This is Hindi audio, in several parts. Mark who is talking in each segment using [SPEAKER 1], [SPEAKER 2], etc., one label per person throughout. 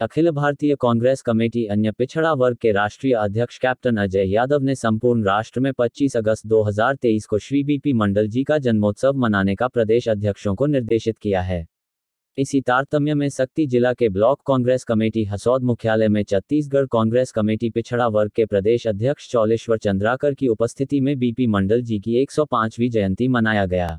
[SPEAKER 1] अखिल भारतीय कांग्रेस कमेटी अन्य पिछड़ा वर्ग के राष्ट्रीय अध्यक्ष कैप्टन अजय यादव ने संपूर्ण राष्ट्र में 25 अगस्त 2023 को श्री बीपी मंडल जी का जन्मोत्सव मनाने का प्रदेश अध्यक्षों को निर्देशित किया है। इसी तारतम्य में सक्ति जिला के ब्लॉक कांग्रेस कमेटी हसौद मुख्यालय में छत्तीसगढ़ कांग्रेस कमेटी पिछड़ा वर्ग के प्रदेश अध्यक्ष चौलेश्वर चंद्राकर की उपस्थिति में बीपी मंडल जी की 105वीं जयंती मनाया गया।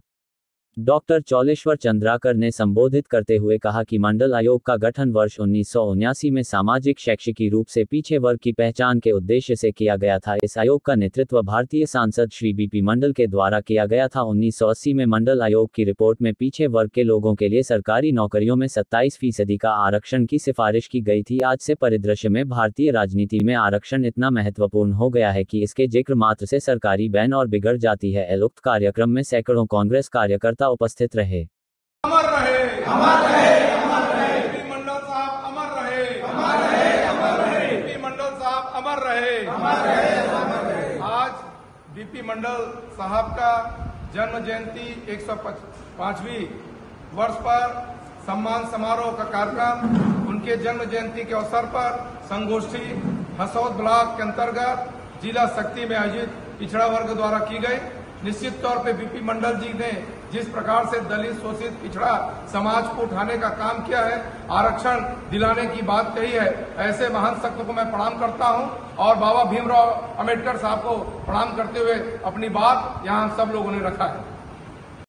[SPEAKER 1] डॉक्टर चौलेश्वर चंद्राकर ने संबोधित करते हुए कहा कि मंडल आयोग का गठन वर्ष उन्नीस में सामाजिक, शैक्षिकी रूप से पीछे वर्ग की पहचान के उद्देश्य से किया गया था। इस आयोग का नेतृत्व भारतीय सांसद श्री बीपी मंडल के द्वारा किया गया था। 1980 में मंडल आयोग की रिपोर्ट में पीछे वर्ग के लोगों के लिए सरकारी नौकरियों में सत्ताईस फ़ीसदी का आरक्षण की सिफारिश की गई थी। आज से परिदृश्य में भारतीय राजनीति में आरक्षण इतना महत्वपूर्ण हो गया है कि इसके ज़िक्र मात्र से सरकारी बैन और बिगड़ जाती है। एलुक्त कार्यक्रम में सैकड़ों कांग्रेस कार्यकर्ता उपस्थित रहे।
[SPEAKER 2] अमर रहे अमर रहे अमर रहे। मंडल साहब, अमर रहे। अमर रहे अमर रहे। बीपी मंडल साहब, अमर रहे। अमर रहे अमर रहे। आज बीपी मंडल साहब का जन्म जयंती 105वीं वर्ष पर सम्मान समारोह का कार्यक्रम उनके जन्म जयंती के अवसर पर संगोष्ठी हसौद ब्लॉक के अंतर्गत जिला शक्ति में आयोजित पिछड़ा वर्ग द्वारा की गई। निश्चित तौर पे बीपी मंडल जी ने जिस प्रकार से दलित, शोषित, पिछड़ा समाज को उठाने का काम किया है, आरक्षण दिलाने की बात कही है, ऐसे महान शक्त को मैं प्रणाम करता हूँ और बाबा भीमराव अंबेडकर साहब को प्रणाम करते हुए अपनी बात यहाँ सब लोगों ने रखा है।